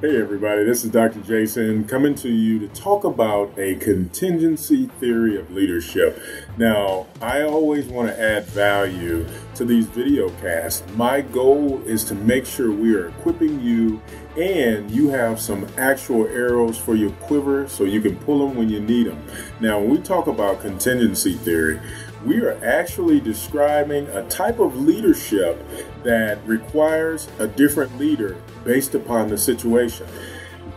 Hey, everybody, this is Dr. Jason coming to you to talk about a contingency theory of leadership. Now, I always want to add value to these video casts. My goal is to make sure we are equipping you and you have some actual arrows for your quiver so you can pull them when you need them. Now, when we talk about contingency theory, we are actually describing a type of leadership that requires a different leader based upon the situation.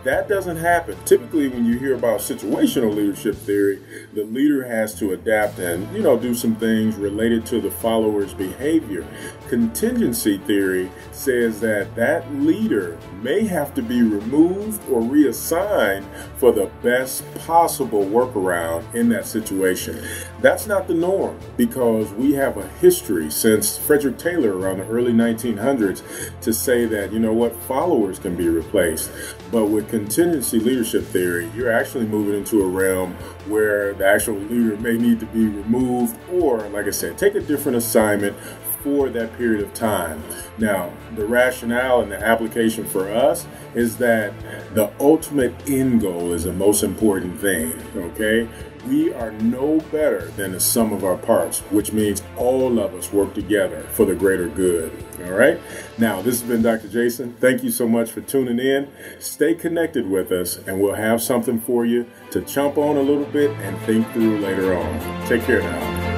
That doesn't happen. Typically, when you hear about situational leadership theory, the leader has to adapt and, you know, do some things related to the follower's behavior. Contingency theory says that that leader may have to be removed or reassigned for the best possible workaround in that situation. That's not the norm because we have a history since Frederick Taylor around the early 1900s to say that, you know what, followers can be replaced. But with contingency leadership theory, you're actually moving into a realm where the actual leader may need to be removed or, like I said, take a different assignment for that period of time. Now, the rationale and the application for us is that the ultimate end goal is the most important thing, okay? We are no better than the sum of our parts, which means all of us work together for the greater good. All right. Now, this has been Dr. Jason. Thank you so much for tuning in. Stay connected with us, and we'll have something for you to chomp on a little bit and think through later on. Take care now.